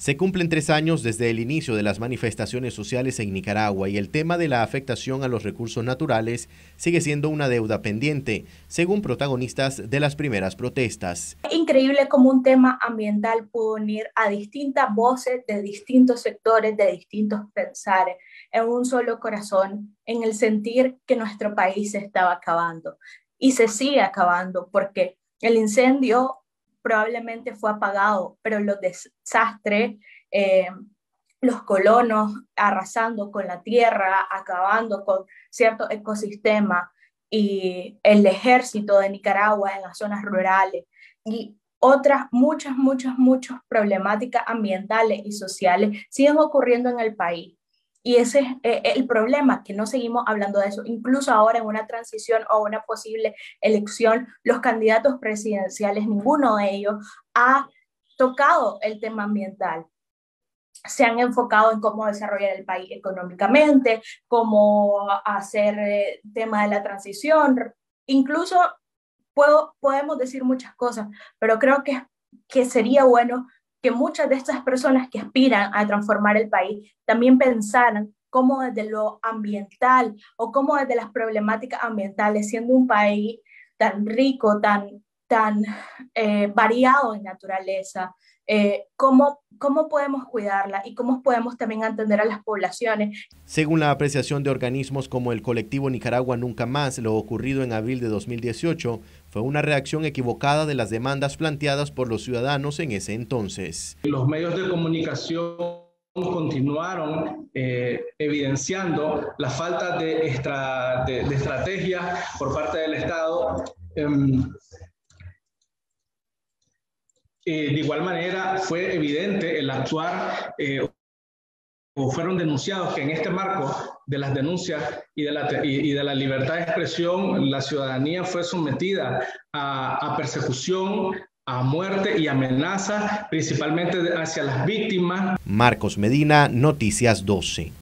Se cumplen tres años desde el inicio de las manifestaciones sociales en Nicaragua y el tema de la afectación a los recursos naturales sigue siendo una deuda pendiente, según protagonistas de las primeras protestas. Increíble cómo un tema ambiental pudo unir a distintas voces de distintos sectores, de distintos pensares, en un solo corazón, en el sentir que nuestro país se estaba acabando y se sigue acabando porque el incendio probablemente fue apagado, pero los desastres, eh, los colonos arrasando con la tierra, acabando con ciertos ecosistemas y el ejército de Nicaragua en las zonas rurales y otras muchas, muchas, muchas problemáticas ambientales y sociales siguen ocurriendo en el país. Y ese es eh, el problema, que no seguimos hablando de eso. Incluso ahora en una transición o una posible elección, los candidatos presidenciales, ninguno de ellos ha tocado el tema ambiental. Se han enfocado en cómo desarrollar el país económicamente, cómo hacer eh, tema de la transición. Incluso puedo, podemos decir muchas cosas, pero creo que, que sería bueno que muchas de estas personas que aspiran a transformar el país también pensaran cómo desde lo ambiental o cómo desde las problemáticas ambientales, siendo un país tan rico, tan, tan eh, variado en naturaleza, eh, cómo, cómo podemos cuidarla y cómo podemos también atender a las poblaciones. Según la apreciación de organismos como el colectivo Nicaragua Nunca Más, lo ocurrido en abril de 2018 fue una reacción equivocada de las demandas planteadas por los ciudadanos en ese entonces. Los medios de comunicación continuaron eh, evidenciando la falta de, de, estrategia por parte del Estado. Eh, de igual manera, fue evidente el actuar eh, o fueron denunciados que en este marco de las denuncias y de la, y, de la libertad de expresión, la ciudadanía fue sometida a, a persecución, a muerte y amenaza, principalmente hacia las víctimas. Marcos Medina, Noticias 12.